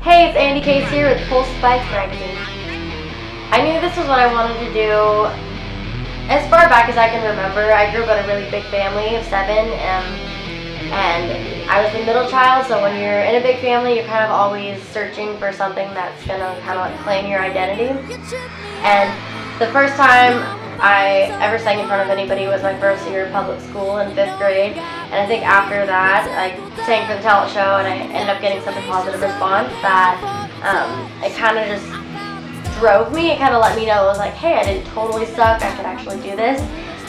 Hey, it's Andie Case here with Pulse Spikes Magazine. I knew this was what I wanted to do as far back as I can remember. I grew up in a really big family of seven, um, and I was the middle child, so when you're in a big family, you're kind of always searching for something that's gonna kind of like claim your identity. And the first time I ever sang in front of anybody was my first year of public school in fifth grade. And I think after that, I sang for the talent show and I ended up getting such a positive response that um, it kind of just drove me. It kind of let me know it was like, hey, I didn't totally suck. I could actually do this.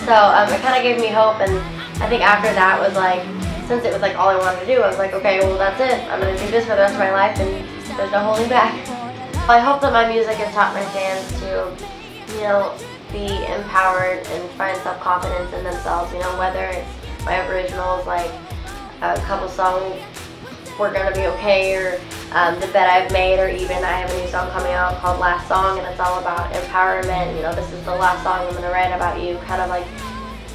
So um, it kind of gave me hope. And I think after that was like, since it was like all I wanted to do, I was like, okay, well that's it. I'm gonna do this for the rest of my life, and there's no holding back. I hope that my music has taught my fans to, you know, be empowered and find self-confidence in themselves, you know, whether it's my originals like a couple songs, We're Gonna Be Okay, or um, The Bet I've Made, or even I have a new song coming out called Last Song, and it's all about empowerment, you know, this is the last song I'm gonna write about you, kind of like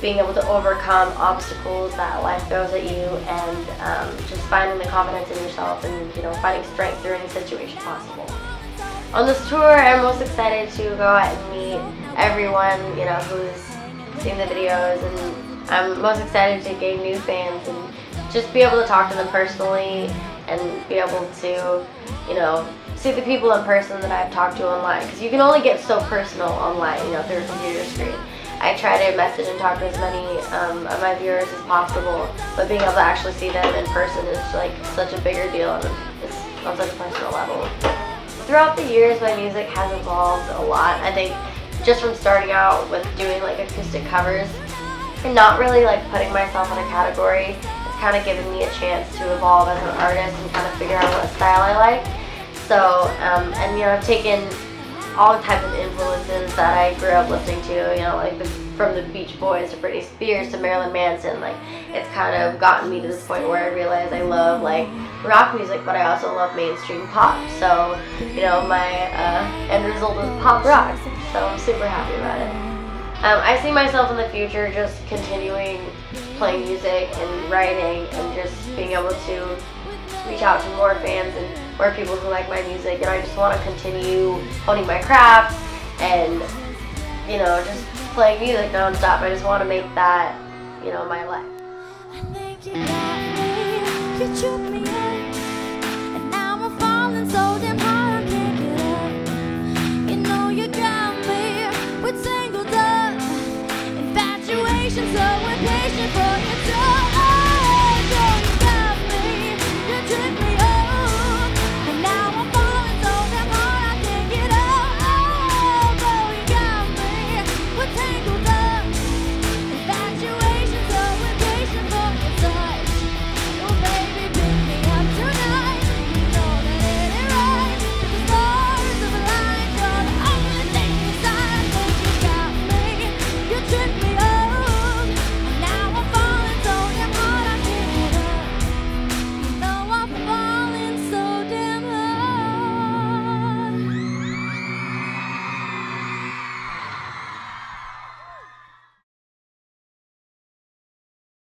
being able to overcome obstacles that life throws at you and um, just finding the confidence in yourself and, you know, finding strength through any situation possible. On this tour, I'm most excited to go out and meet everyone, you know, who's seen the videos, and I'm most excited to gain new fans and just be able to talk to them personally and be able to, you know, see the people in person that I've talked to online, because you can only get so personal online, you know, through a computer screen. I try to message and talk to as many um, of my viewers as possible, but being able to actually see them in person is like such a bigger deal and it's on such a personal level. Throughout the years, my music has evolved a lot. I think just from starting out with doing like acoustic covers and not really like putting myself in a category, it's kind of given me a chance to evolve as an artist and kind of figure out what style I like. So, um, and you know, I've taken all the types of influences that I grew up listening to, you know, like the, from the Beach Boys to Britney Spears to Marilyn Manson, like it's kind of gotten me to this point where I realize I love like rock music, but I also love mainstream pop. So, you know, my uh, end result is pop rock. So I'm super happy about it. Um, I see myself in the future just continuing playing music and writing and just being able to reach out to more fans and more people who like my music. And I just want to continue honing my craft and, you know, just playing music nonstop. I just want to make that, you know, my life. patience, so we're